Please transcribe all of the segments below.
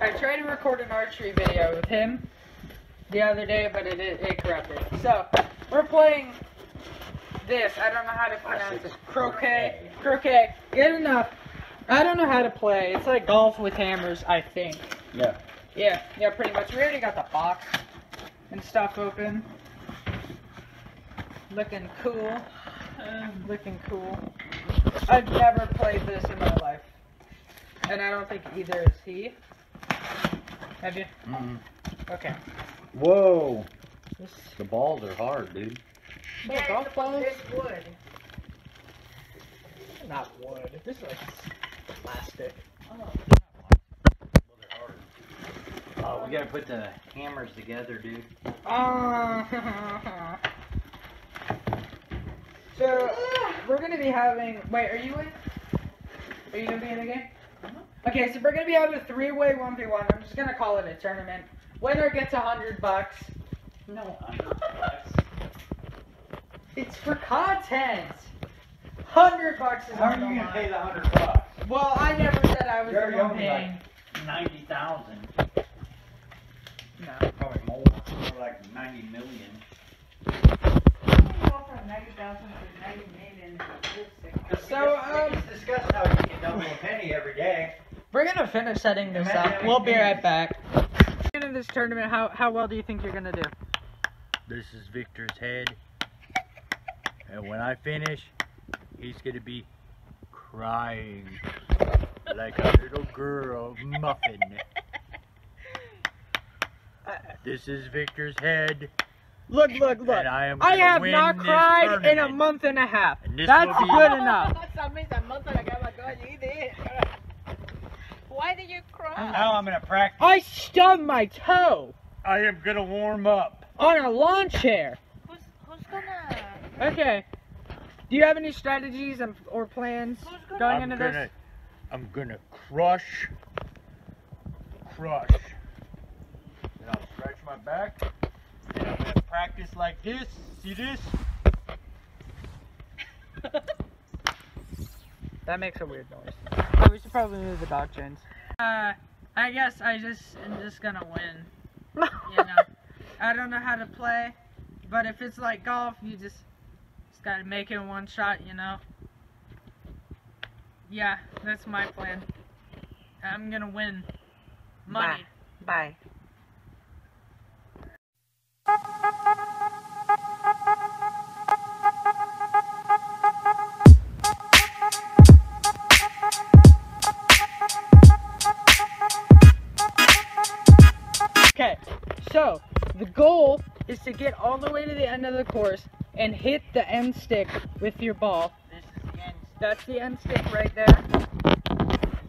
I tried to record an archery video with him the other day, but it, it, it corrupted. So, we're playing this. I don't know how to pronounce this. Croquet. Croquet. Good enough. I don't know how to play. It's like golf with hammers, I think. Yeah. Yeah, yeah, pretty much. We already got the box and stuff open. Looking cool. Uh, looking cool. I've never played this in my life. And I don't think either is he. Have you? Mm-mm. Okay. Whoa. This The balls are hard, dude. yeah, golf balls? wood. Not wood. This is like plastic. Oh, we gotta put the hammers together, dude. Uh, so we're gonna be having. Wait, are you in? Are you gonna be in the game? Okay, so we're gonna be having a three-way one v one. I'm just gonna call it a tournament. Winner gets a hundred bucks. No, hundred bucks. It's for content. Hundred bucks is How are you gonna pay the hundred bucks? Well, I never said I was You the already one owe me paying. like ninety thousand. No. Probably more. More like ninety million. So, um, we just discussed how you can double a penny every day. We're gonna finish setting this up. We'll be right back. In this tournament, how how well do you think you're gonna do? This is Victor's head. And when I finish, he's gonna be crying like a little girl muffin. This is Victor's head, Look, look, look. I am I have not this cried in a month and a half. And That's good enough. Why did you cry? Now I'm gonna practice. I stubbed my toe I am gonna warm up. on a lawn chair. Who's who's gonna Okay. Do you have any strategies and, or plans who's gonna going I'm into gonna, this? I'm gonna crush, crush. And I'll stretch my back. And I'm gonna practice like this. See this? That makes a weird noise. Oh, we should probably move the dog chains. Uh, I guess I just am just gonna win. You know, I don't know how to play, but if it's like golf, you just just gotta make it one shot. You know. Yeah, that's my plan. I'm gonna win money. Bye. Okay, to get all the way to the end of the course and hit the end stick with your ball. This is the end. That's the end stick right there.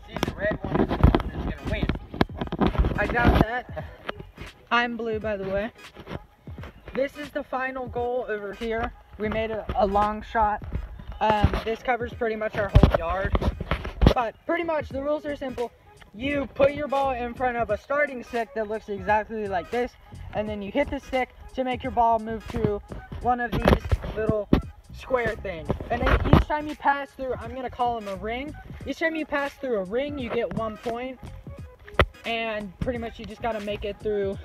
See, the red one is the one that's gonna win. I got that. I'm blue, by the way. This is the final goal over here. We made a, a long shot. Um, this covers pretty much our whole yard. But pretty much the rules are simple. You put your ball in front of a starting stick that looks exactly like this, and then you hit the stick to make your ball move through one of these little square things. And then each time you pass through, I'm gonna call them a ring. Each time you pass through a ring, you get one point. and pretty much you just got to make it through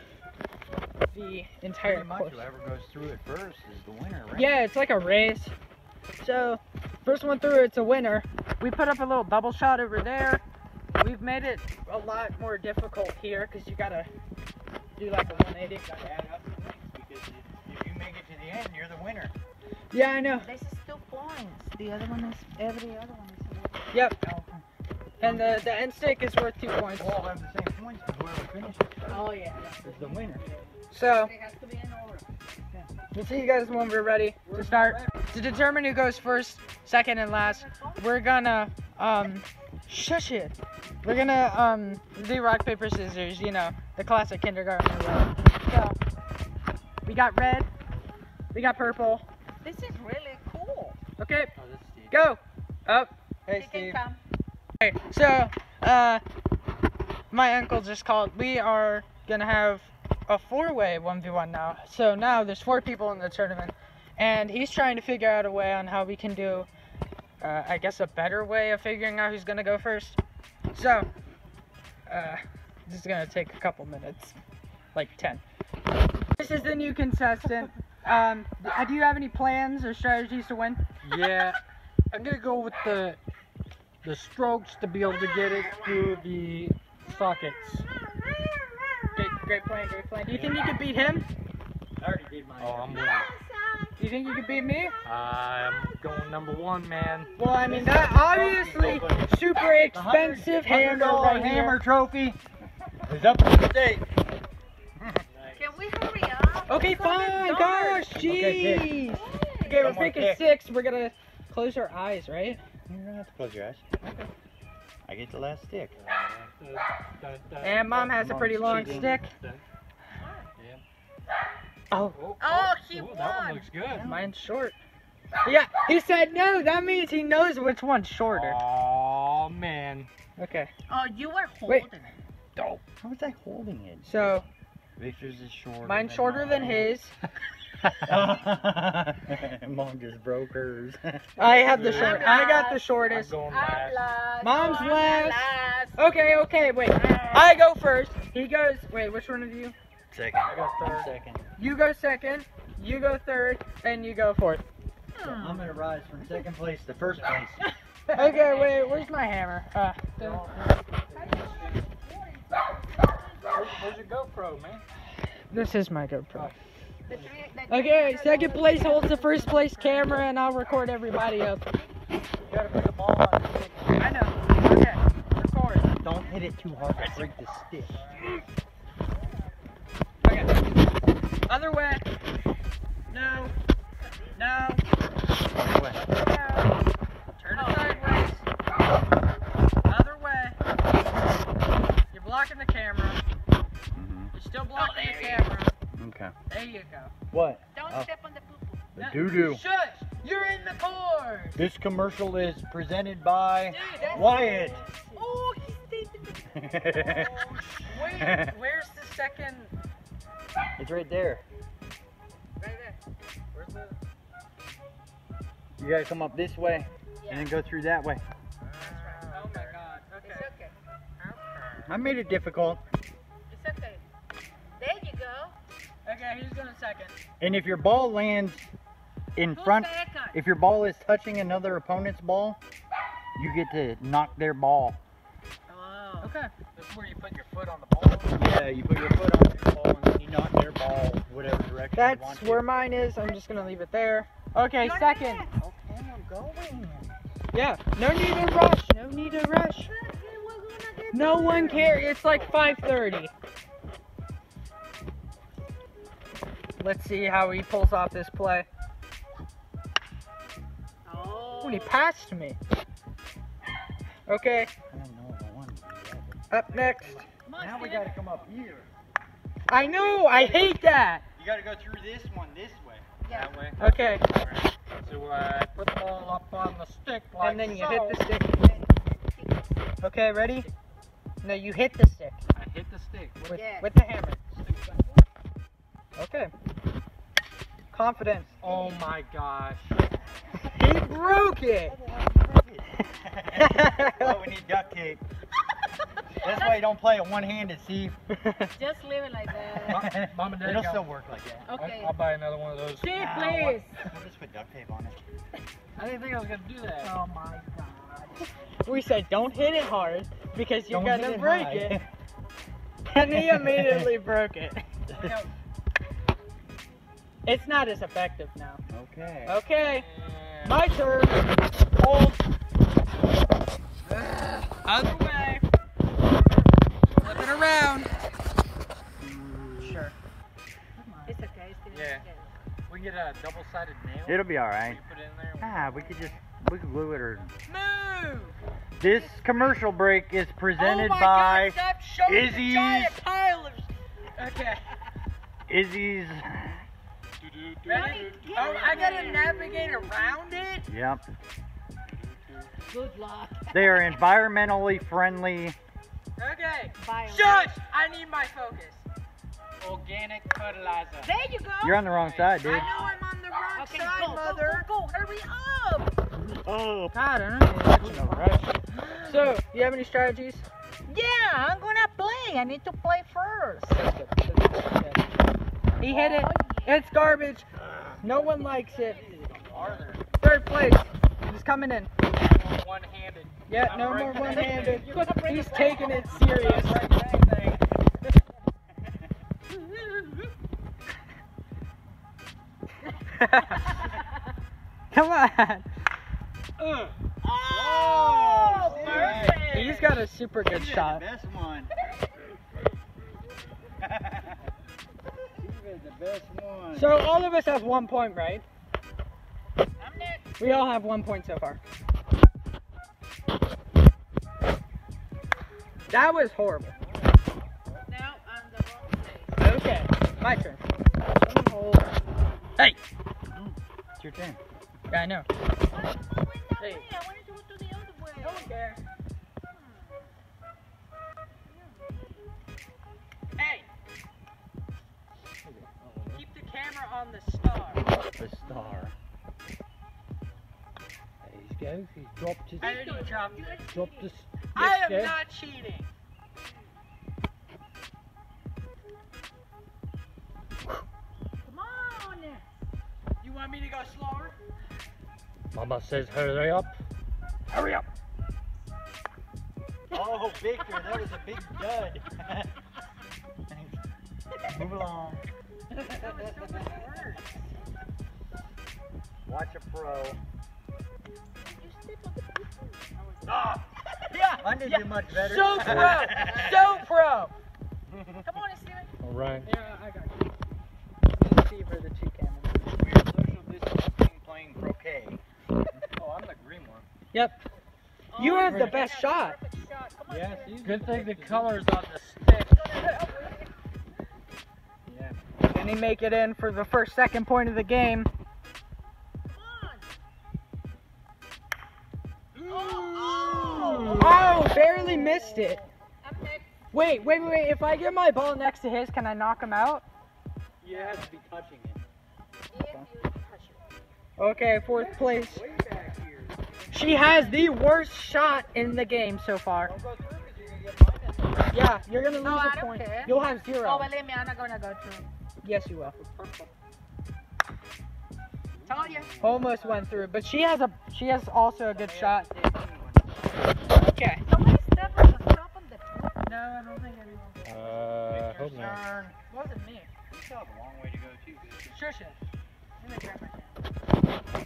the entire Pretty much course. whoever goes through it first is the winner, right? Yeah, it's like a race. So, first one through, it's a winner. We put up a little bubble shot over there. We've made it a lot more difficult here because you gotta do like a 180. Gotta add up the points because if, if you make it to the end, you're the winner. Yeah, I know. This is two points. The other one is every other one is Yep. And the, the end stick is worth two points. We'll all have the same points because whoever finishes Oh yeah. is the winner. So, It has to be in order. we'll see you guys when we're ready to start. To determine who goes first, second, and last, we're gonna, um, shush it. We're gonna, um, do rock, paper, scissors, you know, the classic kindergarten way. So, we got red, we got purple. This is really cool. Okay, Oh, this is Steve. go! Up. Hey, You can. Okay, so, uh, my uncle just called. We are gonna have a four-way 1v1 now. So now there's four people in the tournament, and he's trying to figure out a way on how we can do, uh, I guess, a better way of figuring out who's gonna go first. So, uh, This is gonna take a couple minutes, like ten. This is the new contestant. Um, uh, do you have any plans or strategies to win? Yeah, I'm gonna go with the the strokes to be able to get it through the sockets. Great, great plan, great plan. Do you think you could beat him? I already did mine. Oh, I'm winning. Do you think you could beat me? I'm going number one, man. Well, I mean, that obviously super expensive hammer right hammer trophy is up for debate. Can we hurry up? Okay, It's fine. Gosh, dark. Okay, jeez. Okay, we're Come picking pick. six. We're gonna close our eyes, right? You don't have to close your eyes. I get the last stick. And mom has a pretty long cheating. stick. Oh, Oh, he Ooh, that one looks good. mine's short. Yeah, he said no. That means he knows which one's shorter. Oh man. Okay, Oh, you were Wait. holding it. Dope. How was I holding it? so Victor's is shorter. mine's shorter than his. Mom just broke hers. I have the I'm short. I got the shortest. I'm last. last. Mom's I'm last. last. Okay, okay, wait. I go first. He goes. Wait, which one of you? Second. I got third. Second. You go second. You go third, and you go fourth. So I'm gonna rise from second place to first place. Okay, wait. Where's my hammer? Uh, Where's, where's your GoPro, man? this is my GoPro. The three- the three Okay, second place holds the first place camera, and I'll record everybody up. You gotta put the ball on. I know. Okay, record. Don't hit it too hard to break the stick. Okay. Other way. No. No. Turn it sideways. Other way. You're blocking the camera. You're still blocking the camera. Okay. There you go. What? Don't Oh. step on the poo-poo. The doo doo. Shush! You're in the cord! This commercial is presented by Dude, Wyatt. Oh, he's taking oh, Wait, where's the second? it's right there. You gotta come up this way Yeah. and then go through that way. Oh my god. It's Okay. okay. I made it difficult. It's okay. There you go. Okay, who's going second? And if your ball lands in Who's front, if your ball is touching another opponent's ball, you get to knock their ball. Oh. Okay. This is where you put your foot on the ball. Yeah, you put your foot on your ball and you knock their ball whatever direction you want That's to. where mine is. I'm just gonna leave it there. Okay, You're second. Okay, I'm going. Yeah. No need to rush. No need to rush. We're gonna get No one cares. It's like 5:30. Let's see how he pulls off this play. Oh. When he passed me. Okay. I don't know if I want to do that, Up next. Come but on, Now we gotta come up here. I know. I hate that. You gotta go through this one this way. Yeah. That way. Okay. So uh, put the ball up on the stick like And then you so. hit the stick. Okay, ready? No, you hit the stick I hit the stick. With, Yeah. with the hammer. Okay. Confidence. Oh my gosh. He broke it. oh, we need duct tape. That's why you don't play it one-handed, Steve. Just leave it like that. Mom and Dad It'll still work like that. Okay. I'll, I'll buy another one of those. Steve, Ow. please. We'll just put duct tape on it. I didn't think I was gonna do that. Oh my god. We said don't hit it hard because you're Don't gonna break high. it. And he immediately broke it. It's not as effective now. okay. Okay, And- my turn. Hold. Double-sided nail. It'll be alright. put it in there. Ah, we could just we could glue it or. Move. This commercial break is presented oh by God, stop showing the Izzy's- giant pile of. Okay. Izzy's. Ready? Oh, I gotta navigate around it. Yep. Good luck. They are environmentally friendly. Okay. Bye. Shush! I need my focus. Organic fertilizer. There you go. You're on the wrong side, dude. I know I'm on the wrong Okay, side, go, go, mother. go, go, hurry up. Oh. God, I don't know. So, you have any strategies? Yeah, I'm gonna play. I need to play first. He hit it. It's garbage. No one likes it. Third place. He's coming in. One-handed. Yeah, no more one-handed. He's taking it serious. Come on. Oh, perfect. He's got a super good shot. Best one. the best one. So all of us have one point, right? I'm next. We all have one point so far. That was horrible. My turn. Hey. It's your turn. Yeah, I know. Why are you going that Hey. way? I wanted to go to the other way. No one cares. Hey. Keep the camera on the star. The star. There he goes. He's dropped his. I already dropped it. Dropped his. I am not cheating. Want me to go slower? Mama says, hurry up. Hurry up. Oh, Victor, that was a big dud. Move along. Watch a pro. Ah! Yeah. Mine didn't yeah. do much better. So pro. so pro. Come on, Steven. All right. Yeah, I got you. Let's see for the two cameras. We're social distancing playing croquet. Oh, I'm the green one. Yep. You have the best shot. Perfect shot. On, Yes. Steven. Good thing the color's on the stick. Yeah. Can he make it in for the first second point of the game? Oh, oh. Oh, barely missed it. Wait, wait, wait, wait. If I get my ball next to his, can I knock him out? You have to be touching it. If you touch it. Okay, fourth place. Way back here. She has the worst shot in the game so far. Don't go through because you're going to get minus. Yeah, you're gonna lose No, I a don't point. care. You'll have Oh, zero. believe me, I'm not gonna go through. Yes, you will. Told you. Almost went through, but she has a she has also a good shot. Okay. Somebody step on the top of the. No, I don't think anyone. Uh, hope not. Wasn't me. You still have a long way to go too, Victor. Sure, sure. Let me grab my camera.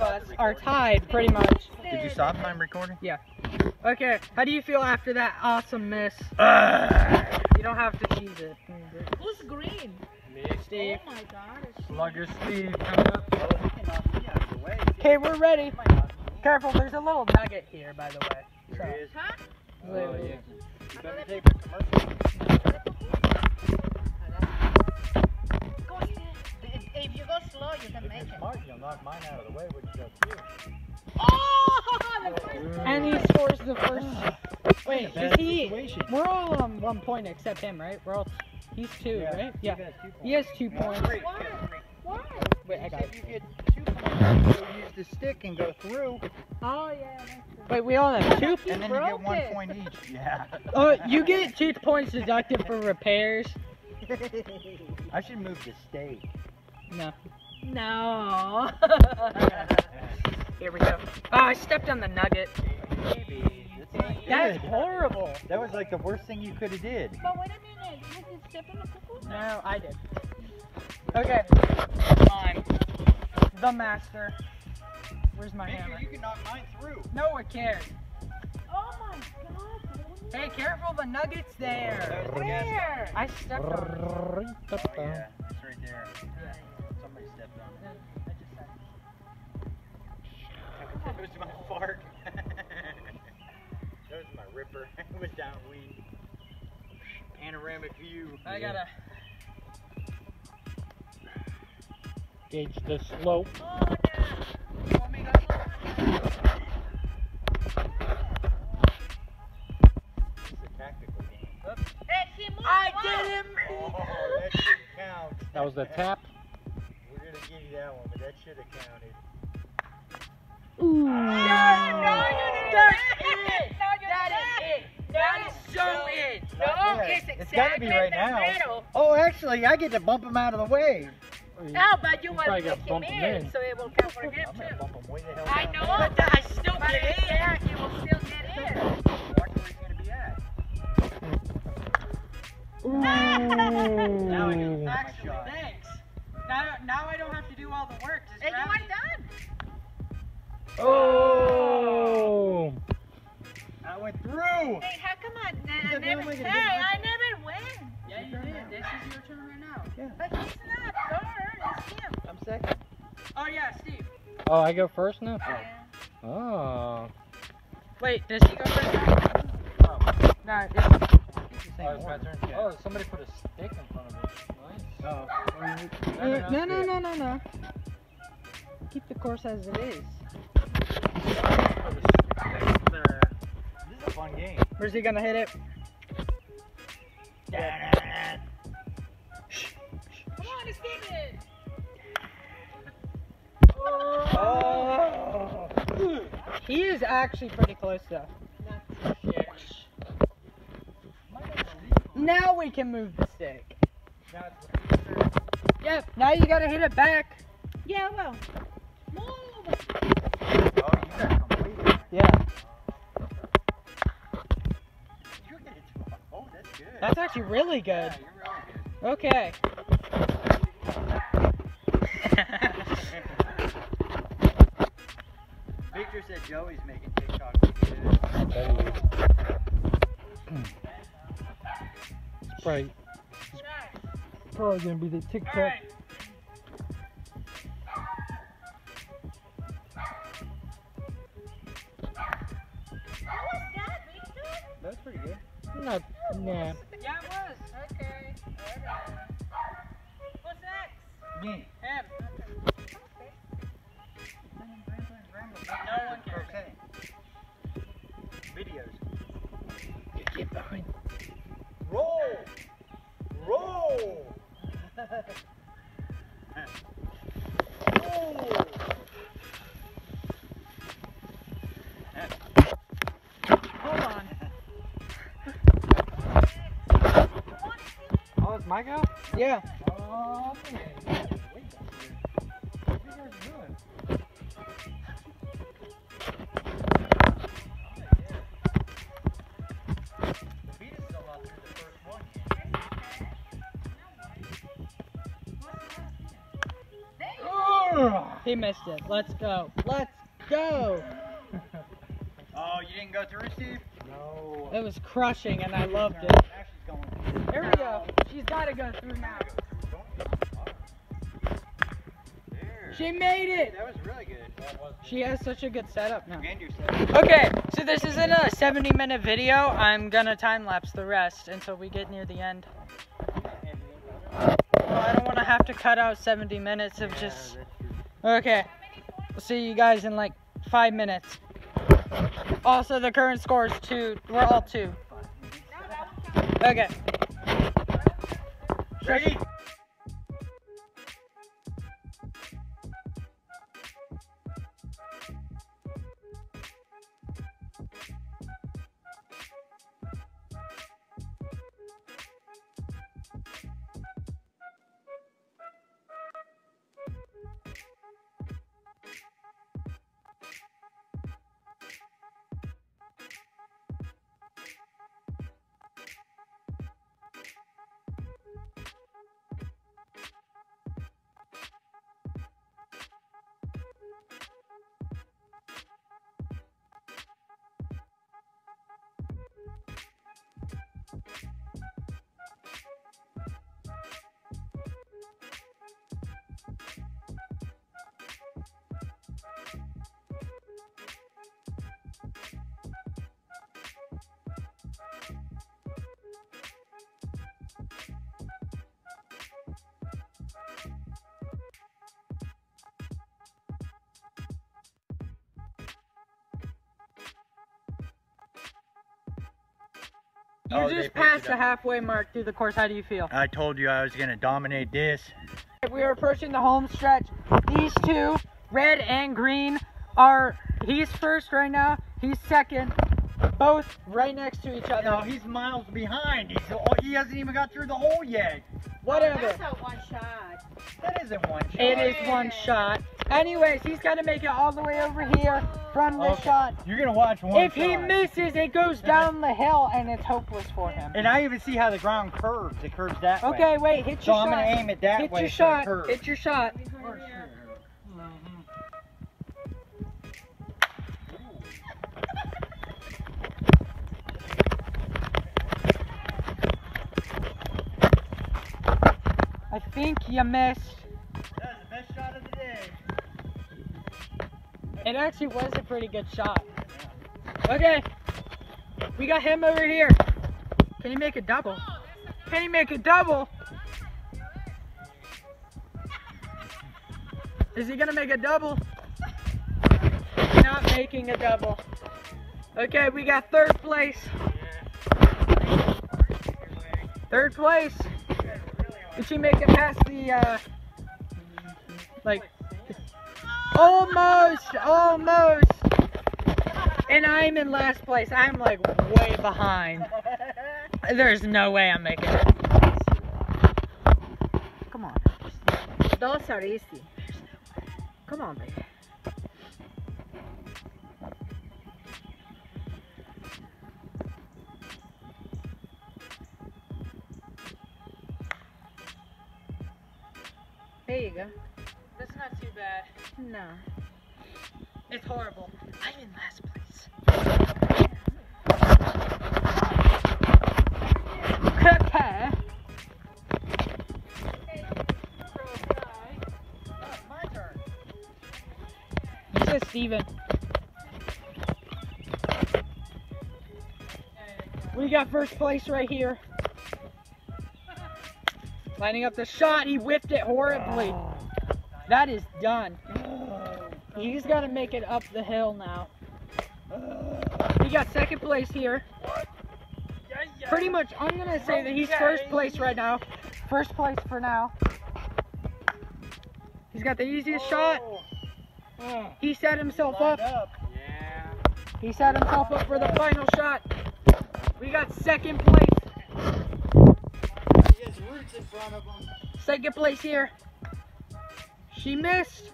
Of us are tied, pretty much. Did you stop my recording? Yeah. Okay, how do you feel after that awesome miss? Ah. You don't have to cheese it. Who's green? Steve. Oh my god. Slugger Steve coming up. He can knock me out of the way. Okay, we're ready. He might knock me Careful, there's a little nugget here, by the way. There he is. Huh? Oh, yeah. You better take a commercial. If, if you go slow, you can If make it. smart, you'll knock mine out of the way when you go through. Oh, And he scores the first. Wait, is he? Situation. We're all on one point except him, right? We're all. He's two, right? Yeah. He has two He has two points. points. Why? Why? Wait, I got If it. you get two points, you'll use the stick and go through, Oh, yeah. Wait, we all have two. and then you get one it. point each. Yeah. Oh, you get two points deducted for repairs. I should move the stake. No. No. Here we go. Oh, I stepped on the nugget. Maybe. That's not That's good. horrible. That was like the worst thing you could have did. but wait a minute. You can step on the cuckoo? No, I did. Okay. Mine. the master. Where's my Victor, hammer? you can knock mine through. No, one cares. Oh my god. Hey, careful, the nugget's there. There's the gas Where? I stepped on it. Oh, yeah, it's right there. It was my fart. that was my ripper. it was downwind. Panoramic view. I gotta. Gauge the slope. Oh no. Want me to- It's a tactical game. Hey, he moved I didn't. Oh, that. That was the tap. We're gonna give you that one, but that should have counted. Ooh. That's it. No, That is it. That is so it. No, it's it's gotta be right now. Oh, actually, I get to bump him out of the way. No, but you want to gotta him bump him in, in. so it will count for I'm him too. him way the hell I know. I still I go first now? Yeah. Oh. Wait, does he go first? Oh, No, it's, Oh, it's my turn. Oh, somebody put a stick in front of it. Nice. Oh, Uh, no, no, no, no, no. Keep the course as it is. This is a fun game. Where's he gonna hit it? Actually pretty close. Now we can move the stick. Yep. Now you gotta hit it back. Yeah, well. Move. Oh, you got completed. Yeah. You're gonna do that's actually really good. Yeah, you're really Okay. Victor said Joey's making Videos. It's probably, gonna be the TikTok. My go? Yeah. Oh, man. Wait, What are you guys doing? The beat is still up through the first one. He missed it. Let's go. Let's go. Oh, you didn't go through, Steve? No. It was crushing and I loved it. Now she's going through. Here we go. She's got to go through now. She made it. that was really good. She has such a good setup now. Okay, so this isn't a 70 minute video. I'm gonna time lapse the rest until we get near the end. Well, I don't want to have to cut out 70 minutes of just. Okay, we'll see you guys in like five minutes. Also, the current score is two. We're all two. Okay. Ready? You Oh, just passed the halfway mark through the course. How do you feel? I told you I was gonna dominate this. We are approaching the home stretch. These two, red and green, are he's first right now. He's second. Both right next to each other. No, he's miles behind. He's, oh, he hasn't even got through the hole yet. Whatever. That's a one shot. That isn't one shot. It is one shot. Anyways, he's got to make it all the way over here from this Okay. shot. You're gonna watch one If he misses, it goes down the hill and it's hopeless for him. And I even see how the ground curves. It curves that way. Okay, wait, hit your So your I'm shot. gonna aim it that Hit way. your so it shot. Hit your shot. I think you missed. That's the best shot of the day. It actually was a pretty good shot. Okay. We got him over here. Can he make a double? Can he make a double? Is he gonna make a double? Not making a double. Okay, we got third place. Third place. Did she make it past the uh like Almost, almost. And I'm in last place. I'm like way behind. There's no way I'm making it. Come on. Those are easy. Come on, baby. No. It's horrible. I'm in last place. Okay. my turn. He says Steven. We got first place right here. Lining up the shot, he whipped it horribly. Oh. That is done. He's got to make it up the hill now. He got second place here. Pretty much, I'm going to say that he's first place right now. First place for now. He's got the easiest shot. He set himself up. He set himself up for the final shot. We got second place. He has roots in front of him. Second place here. She missed.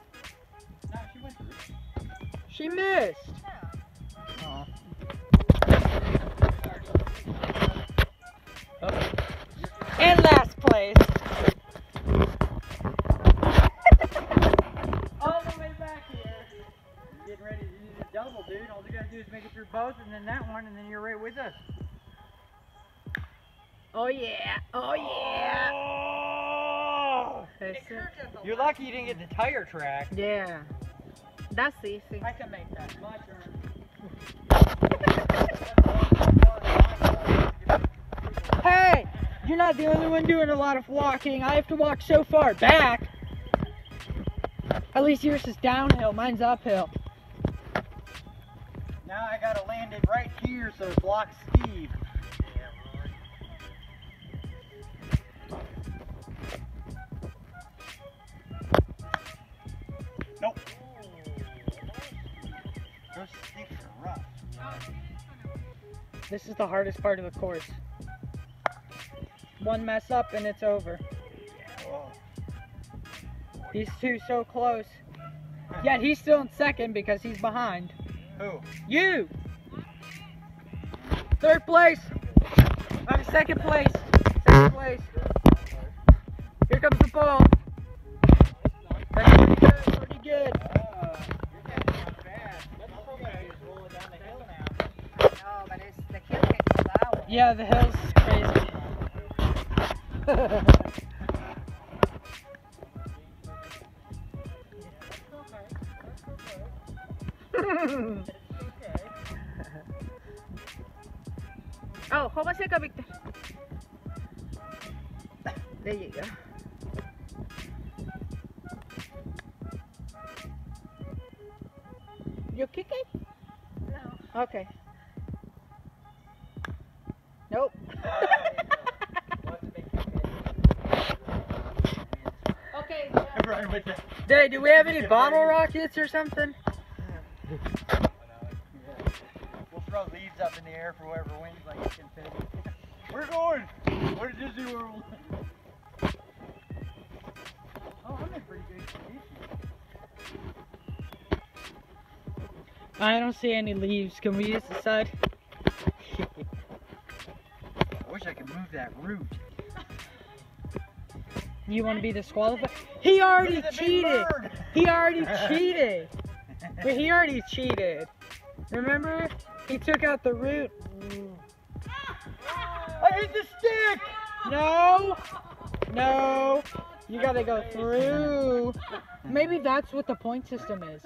She missed. Oh. And last place. All the way back here. Getting ready to do the double, dude. All you gotta do is make it through both, and then that one, and then you're right with us. Oh yeah. Oh yeah. Oh! That's it. You're lucky you didn't get the tire track. Yeah. That's easy. I can make that. My turn. Hey, you're not the only one doing a lot of walking. I have to walk so far back. At least yours is downhill, mine's uphill. Now I gotta land it right here so it blocks Steve. Nope. This is the hardest part of the course. One mess up and it's over. These two so close. Yet he's still in second because he's behind. Who? You! Third place! I'm second place. Second place. Here comes the ball. Yeah, the hill's crazy. Oh, hold on a second, Victor. There you go. you kicking? No. Okay. Nope. Hey, do we have any bottle rockets or something? We'll throw leaves up in the air for whoever wins, like confetti. We're going. We're to Disney World. Oh, I'm in pretty good condition. I don't see any leaves. Can we use the side? You want to be disqualified? He already Look at the big cheated. He already cheated. But he already cheated. Remember? He took out the root. I hit the stick. No. No. You gotta go through. Maybe that's what the point system is.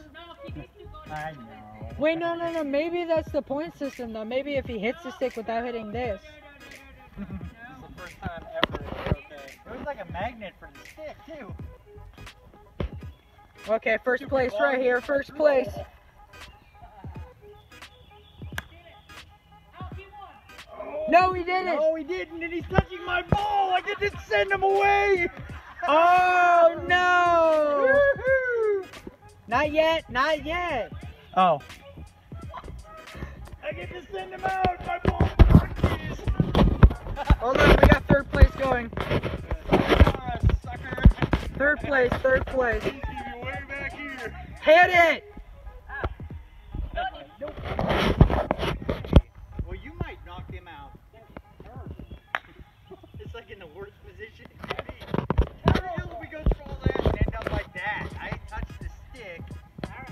I know. Wait, no, no, no. Maybe that's the point system, though. Maybe if he hits the stick without hitting this. It was like a magnet for the stick too. Okay, first place right here. First place. No, he didn't. No, he didn't, and he's touching my ball. I get to send him away. Oh no! Not yet. Not yet. Oh. I get to send him out. My ball. Hold on, we got third place going. Sucker. Third place. Third place. He's way back here. Hit it. Well, you might knock him out. it's like in the worst position. How the hell did we go through all that and end up like that? I touched the stick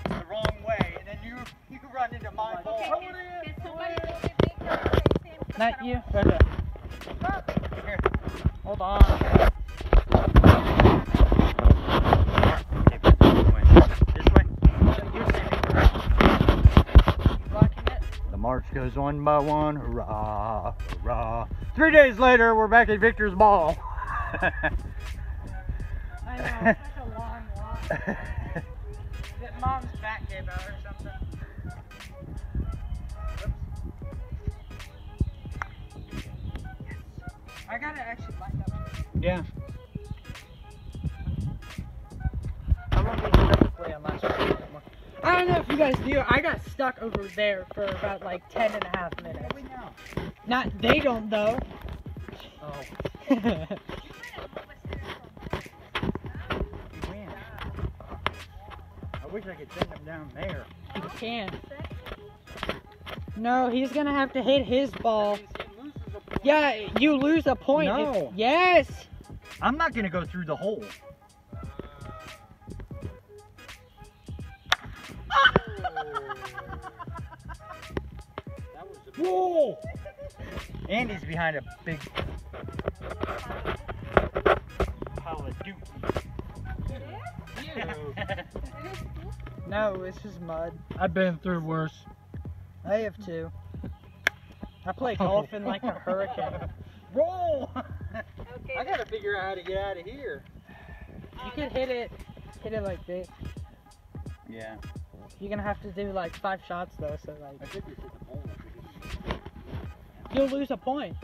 the wrong way, and then you you run into my ball. Can somebody go get Victor and chase him? Not you. Okay. Here. Hold on. This way. Blocking it. Goes one by one, hurrah, hurrah. Three days later, we're back at Victor's ball. I know. Such a long walk. That mom's back gave out or something. I gotta actually up. yeah. Guys knew, I got stuck over there for about like 10 and a half minutes. Not, they don't though. Oh. I wish I could send him down there. You can. No, he's gonna have to hit his ball. He loses a point. Yeah, you lose a point. if- yes. I'm not gonna go through the hole. Whoa! Andy's behind a big pile of doop. No, it's just mud. I've been through worse. I have too. I play golf in like a hurricane. Roll! I gotta figure out how to get out of here. You uh, could hit it, hit it like this. yeah. You're gonna have to do like five shots though, so like think we should the ball. you'll lose a point.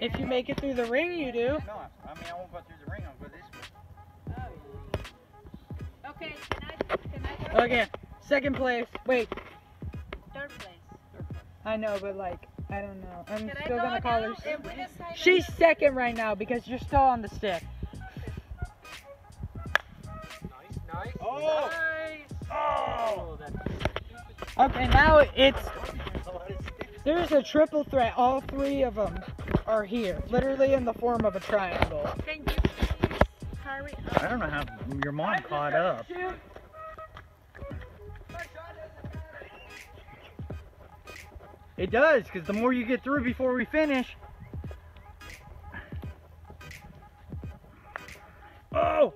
If you make it through the ring, you do. No, I mean I won't go through the ring. I'll go this way. Oh, okay, can I, can I go? Okay, second place. Wait, Third place. I know, but like I don't know. I'm Can still go gonna call her. and we She's second right now because you're still on the stick. Nice, nice. Oh! Nice. Oh! Okay, now it's A lot of sticks. there's a triple threat. All three of them are here, literally in the form of a triangle. Can you please hurry up? I don't know how your mom caught up. It does, because the more you get through before we finish. Oh!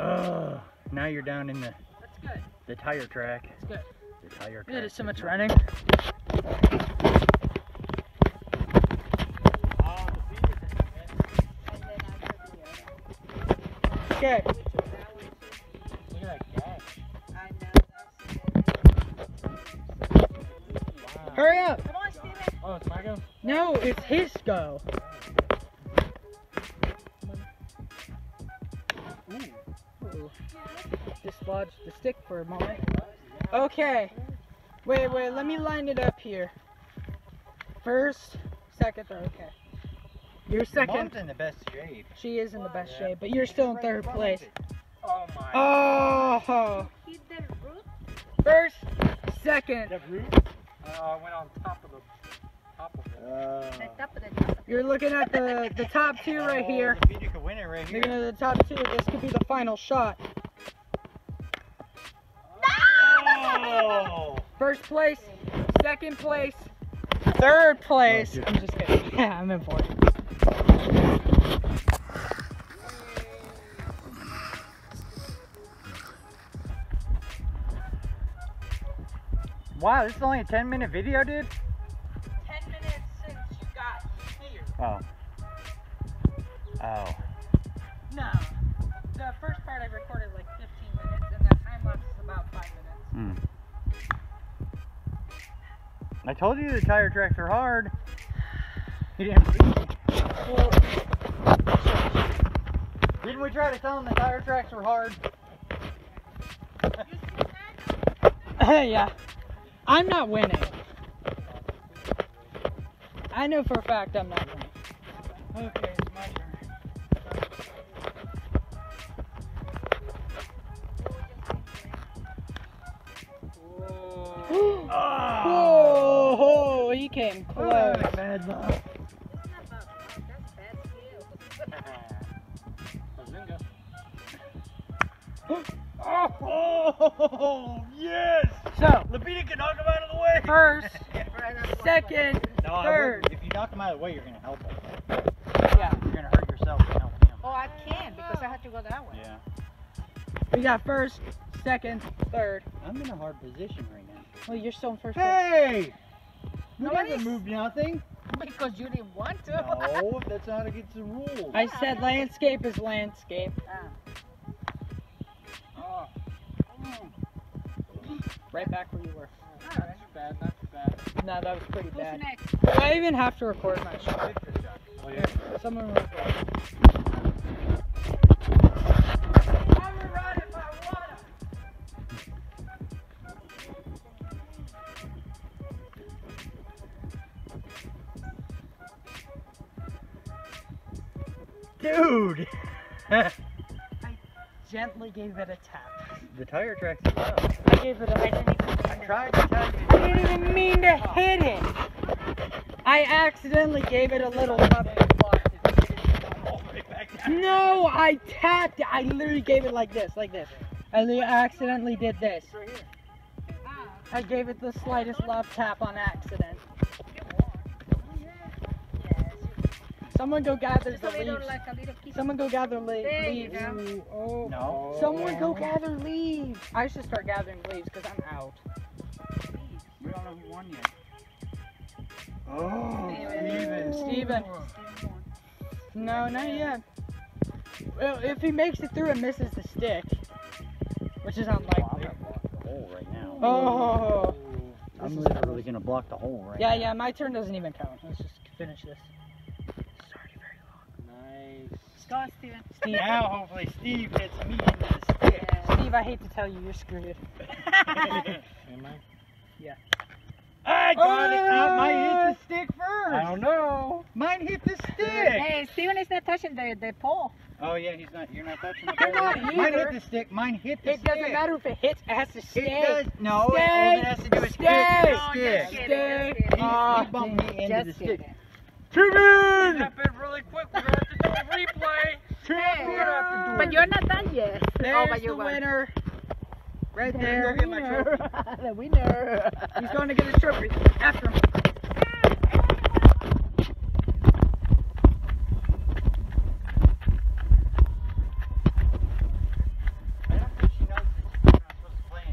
Oh! Now you're down in the, That's good. the tire track. That's good. The tire track. It is so much running. Oh, the feet is in there. And then after the other. Okay. Look at that gash. I know, that's Wow. Hurry up. Come on, Steven. Oh, it's my go? No, it's his go. The stick for a moment. Okay. Wait, wait, let me line it up here. First, second, third, okay. You're second. Mom's in the best shape. She is in the best shape, but you're still in third place. Oh my. Oh! Hit the root. First, second. The root? Uh, went on top of the top of it. Uh, top of the top. You're looking at the, the top two right here. Oh, Peter could win it right here. Looking at the top two, this could be the final shot. Oh! First place, second place, third place. I'm just kidding. Yeah, I'm in fourth. Wow, this is only a 10 minute video, dude? 10 minutes since you got here. Oh. Oh. No. The first part I recorded like 15 minutes, and that time lapse is about 5 minutes. Hmm. I told you the tire tracks are hard. You didn't. Well, Didn't we try to tell him the tire tracks were hard? Hey, yeah. I'm not winning. I know for a fact I'm not winning. Okay, it's my turn. Whoa, he came close. Bad luck. That's not bad. That's bad skill. Bazinga. Oh, yes! So, Lapita can knock him out of the way. first, Right, that's what- second, No, I third. If you knock him out of the way, you're gonna help him. Yeah. You're gonna hurt yourself and help him. Oh, I can because I have to go that way. Yeah. We got first, second, third. I'm in a hard position right now. Well, you're still in first place. Hey! We Nobody's- haven't moved nothing. Because you didn't want to. No, that's not against the rules. I said landscape is landscape. Ah. Oh. Right back where you were. Ah, not too bad, not too bad. No, that was pretty Who's bad. next? Do I even have to record my shot? Oh yeah. Someone record. Dude! I Gently gave it a tap. the tire tracks are tough. I gave it a. I didn't even, I tried to tell you. I didn't even mean to hit it. I accidentally gave it a little tap. No, I tapped it. I literally gave it like this, like this. I li- accidentally did this. I gave it the slightest love tap on accident. Yes. Someone go gather Just the leaves. like a little piece. Someone go gather le- There you leaves. go. Oh. No. Someone go gather leaves. I should start gathering leaves because I'm out. We don't know who won yet. Oh, Steven. Steven. No, not yet. Well, if he makes it through and misses the stick, which is I'm unlikely. gonna block the hole right now. Oh. I'm literally gonna block the hole right Yeah, now. yeah, my turn doesn't even count. Let's just finish this. Sorry. Go on, Steven. Steve, Now, hopefully, Steve hits me into the stick. Yeah. Steve, I hate to tell you, you're screwed. Am I? Yeah. I got it. Oh. Uh, mine hit the stick first. I don't know. Mine hit the stick. Hey, Steven is not touching the, the pole. Oh yeah, he's not. You're not touching the I'm not pole. Mine either. hit the stick. Mine hit the It stick. It doesn't matter if it hits, it has to stay. It does. No, it, all it has to do is Stay. the just stick. Stay. just kidding. He, he bumped me into the stick. kidding. It Truman! happened really quick. We're gonna have to do a replay. Hey, We're gonna have to do but you're not done yet. There's oh, but the you won. winner. Right The there. winner. the winner. He's going to get his trophy. After him. I don't think she knows that she's not supposed to play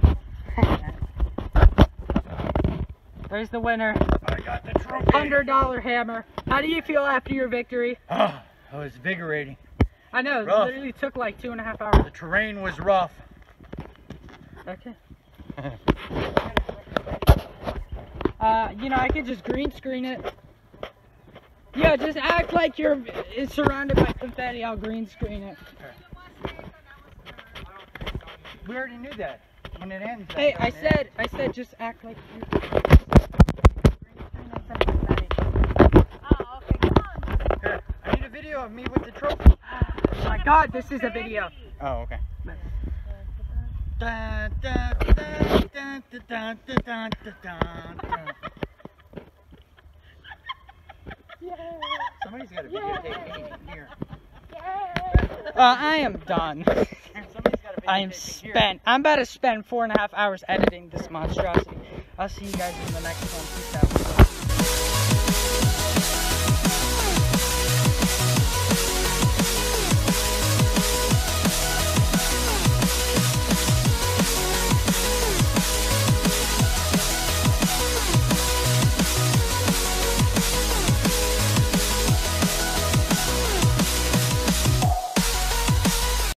in There's the winner. I got the trophy. Hundred dollar hammer. How do you feel after your victory? Oh, that was invigorating. I know, it literally took like two and a half hours. The terrain was rough. Okay. Uh, you know, I could just green screen it. Yeah, just act like you're it's surrounded by confetti. I'll green screen it. We already knew that. When it ends. Hey, I said, I said, just act like you. Oh, okay, come on. Here, I need a video of me with the trophy god, this is a video. Oh, okay. Somebody's got videotape here. Uh, I am done. I am spent. I'm about to spend four and a half hours editing this monstrosity. I'll see you guys in the next one. Peace out.